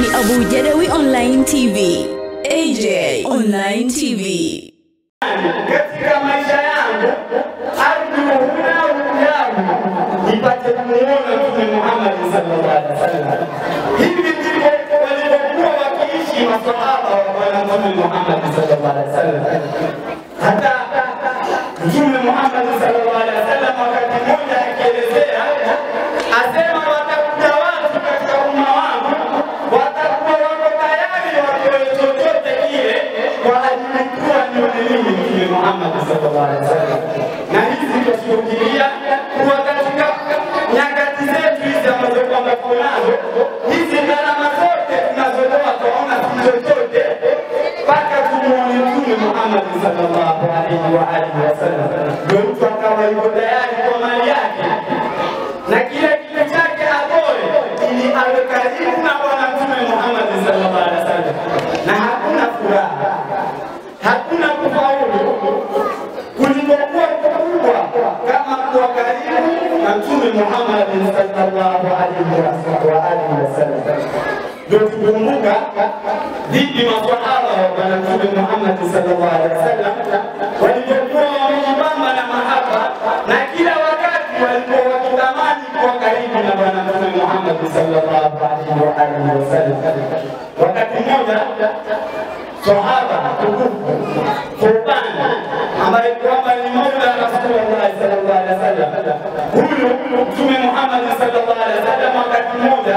ni Abu Jadawi Online TV. AJ Online TV. katika maisha yangu arjuhuna yangu nipate kumuona Mtume Muhammad sallallahu alaihi wasallam. Hivi ndivyo walivyokuwa wakiishi masahaba wa Bwana Mtume Muhammad sallallahu alaihi wasallam. Muhammad sallallahu alaihi wasallam. Na hizi tunashuhudia kuwa katika nyakati zetu hizi ambazo kwamba hizi gharama zote tunazotoa si chochote mpaka tumuone Mtume Muhammad sallallahu alaihi wa alihi wasallam, ndio mtu akawa yuko tayari kwa mali yake na Mtume Muhammad sallallahu alaihi wa alihi wasallam. Ndio tukumbuka vipi maswahaba wa Bwana Mtume Muhammad sallallahu alaihi wasallam walivyokuwa wamejibamba na mahaba na kila wakati walikuwa wakitamani kuwa karibu na Bwana Mtume Muhammad sallallahu alaihi wa wasallam. Wakati mmoja sahaba tukufu Thurban ambaye kwamba ni maula Rasulullah sallallahu alaihi wasallam, huyu Mtume Muhammad sallallahu alaihi wasallam wakati mmoja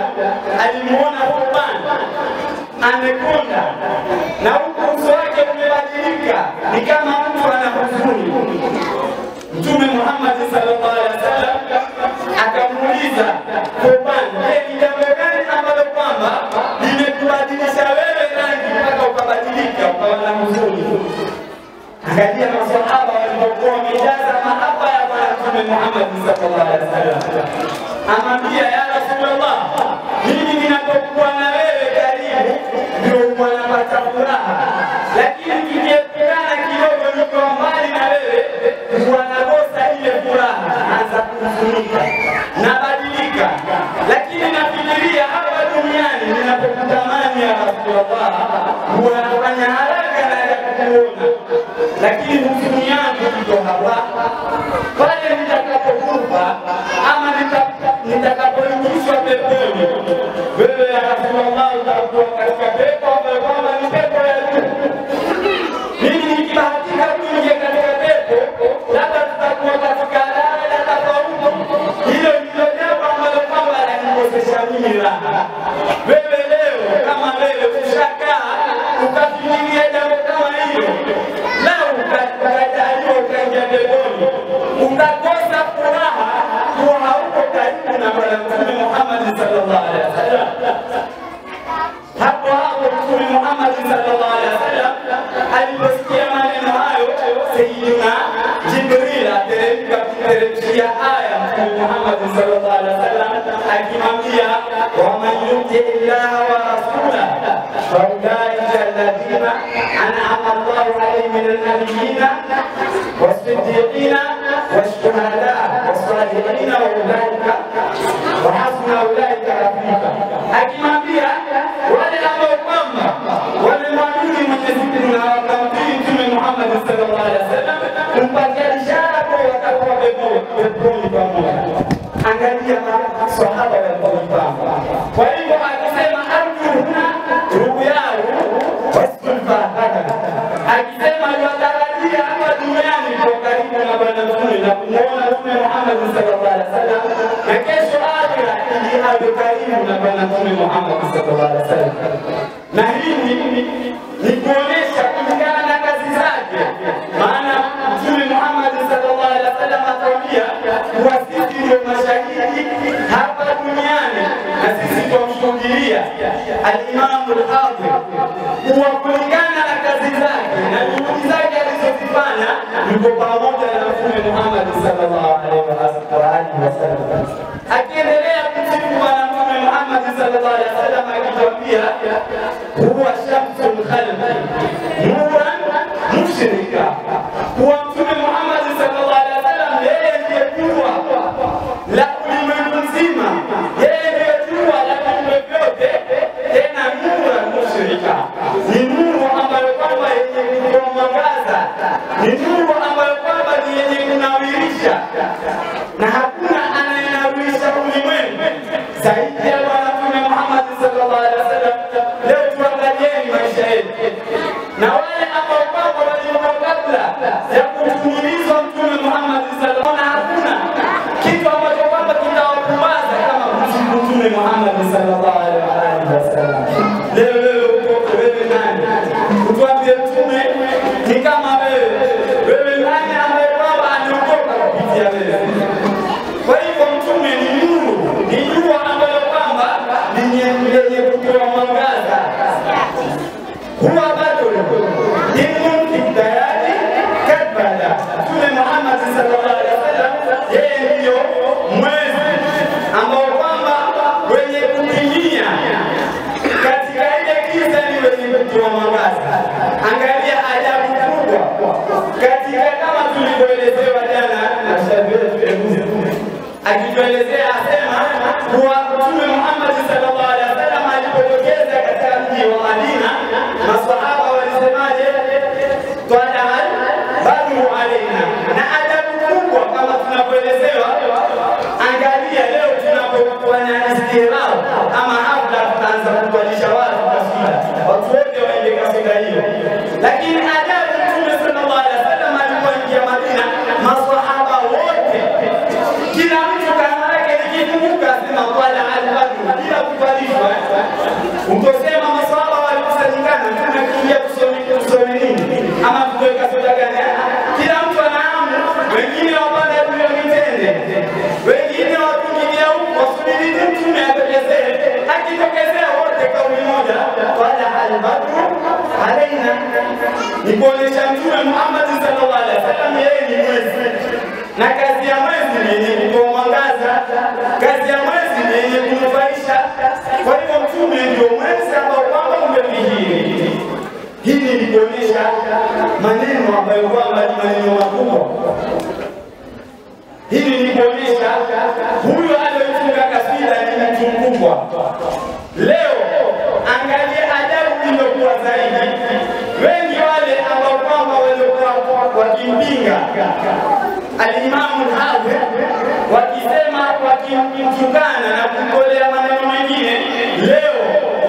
alimuona Thurban amekonda na huku uso wake umebadilika, ni kama mtu ana huzuni. Mtume Muhammad sallallahu alaihi wasallam akamuuliza Thurban, je, ni jambo gani ambalo kwamba limekubadilisha wewe rangi mpaka ukabadilika ukawa na huzuni? Angalia masahaba walipokuwa wamejaza mahaba Mtume Muhammad sallallahu alaihi wasallam, anamwambia ya Rasulullah, mimi ninapokuwa na wewe karibu ndio huwa furaha, lakini nikiepukana kidogo, niko mbali na wewe wanakosa nakosa ile furaha, anza kuhuzunika, nabadilika. Lakini nafikiria hapa duniani ninapokutamani ya Rasulullah, huwa nafanya haraka na kukuona. Lakini huzuni yangu iko hapa Wewe ya Rasulullah utakuwa katika النبي محمد صلى الله عليه وسلم حكيم الإمامية ومن يطع الله ورسوله فأولئك الذين أنعم الله عليهم من النبيين والصديقين والشهداء والصالحين وأولئك وحسن أولئك رفيقا. الإمامية ولله محمد Angalia maswahaba walivyojipanga. Kwa hivyo akisema arjuhuna ndugu yangu wasifahada, akisema yuatarajia hapa duniani kwa karibu na Bwana Mtume na kumwona Mtume Muhammad sallallahu alaihi wasallam na kesho akhira ili awe karibu na Bwana Mtume Muhammad sallallahu alaihi wasallam. Na hii ni twamshuhudia al-Imam al-Hadhir kuwa kulingana na kazi zake na juhudi zake alizozifanya yuko pamoja na Mtume Muhammad sallallahu alaihi wasallam akiendelea kumsifu Bwana Mtume Muhammad sallallahu alaihi wasallam akitwambia huwa shamsul khalqi nuran mushrika, kuwa na hakuna anayenawisha ulimwengu zaidi ya bwana mtume Muhammad sallallahu alaihi wasallam. Leo tuangalieni maisha yetu na wale ambao kwamba waliuma kabla ya kumtumilizwa mtume Muhammad sallallahu alaihi hakuna kitu ambacho kwamba kitawakumaza kama mtume Muhammad sallallahu alaihi wasallam. Leo leo uko wewe nani? Huwa bado ilmun fi dayali kadbala. Mtume Muhammad sallallahu alaihi wasallam yeye ndiyo mwezi ambao kwamba wenye kutimia katika ile giza ni wenye kutoa mwangaza. Angalia ajabu kubwa katika kama tulivyoelezewa jana na shabi wetu akituelezea asema kuwa Mtume Muhammad sallallahu alaihi wasallam alipotokeza katika mji wa Madina, maswahaba walisemaje? Twala badru alaina. Na ajabu kubwa kama tunavyoelezewa, angalia leo tunapofanya istirau ama hafla, tutaanza kutwalisha watu kasida, watu wote waende kasida hiyo, lakini ajabu Mtume sallallahu alaihi wasallam alipoingia Madina, maswahaba wote kila mtu kama yake nikikumbuka sema twala albadru bila kuvalishwa Ukosema maswahaba walikusanyikana tunakimbia tusome tusome nini? Ama tuweka soda kila mtu anaamu wengine wapanda juu mitende. Wengine watungilia huku wasubiri mtume atokezee. Akitokezea wote kauli moja wala albadru alaina ni kuonyesha mtume Muhammad sallallahu alaihi wasallam yeye ni mwezi. Na kazi ya mwezi ni yenye yenye kunufaisha. Kwa hivyo mtume ndio mwezi ambao kwamba umedhihiri. Hili ni maneno ambayo kwamba ni maneno makubwa. Hili ni huyu aliyetunga kasida ni mtu mkubwa. Leo angalia ajabu iliyokuwa zaidi, wengi wale ambao kwamba waliokuwa wakimpinga alimamu Hadhi wakisema wakimtukana na kumkolea maneno mengine, leo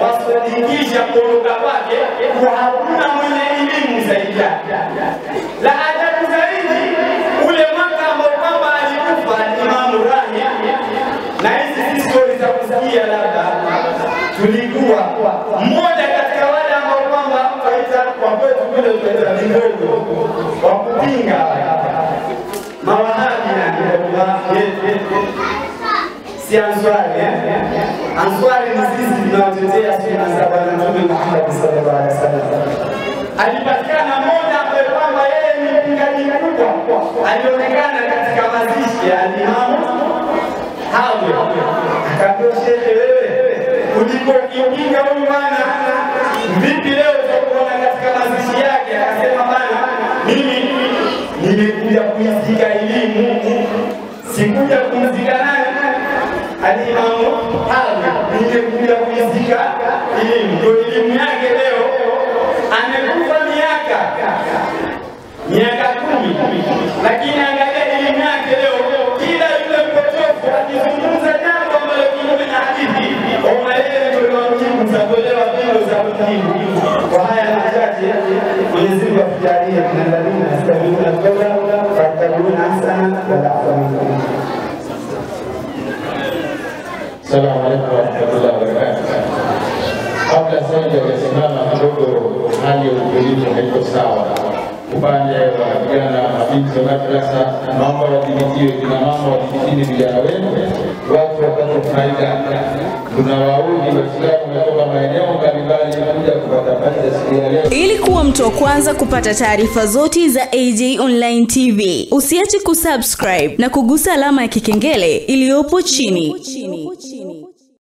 wasadikisha kuondoka kwake kwa hakuna mwenye elimu zaidi yake. La ajabu zaidi, ule mwaka ambao kwamba alikufa Imamu Rahi, na hizi stori za kusikia, labda tulikuwa mmoja katika wale ambao kwamba kwa kwetu kule tunaita vigogo wa kupinga mawahabi na si answari answari ni sisi tunaotetea sunna mtume Muhammad sallallahu alaihi wasallam. Alipatikana mmoja ambaye kwamba yeye ni mpingaji mkubwa, alionekana katika mazishi ya alimamu Hawe, akaambia shehe, wewe uliko ukimpinga huyu bwana, vipi leo utakuona katika mazishi yake? Akasema bana, mimi nimekuja kuizika sikuja kumzika naye Alimamu Hawi, nimekuja kuizika elimu. Ndio elimu yake leo, amekufa kina mama vijana wenu, watu Waislamu maeneo mbalimbali kuja kupata faida siku ya leo. Ili kuwa mtu wa kwanza kupata taarifa zote za AJ Online TV, usiache kusubscribe na kugusa alama ya kikengele iliyopo chini.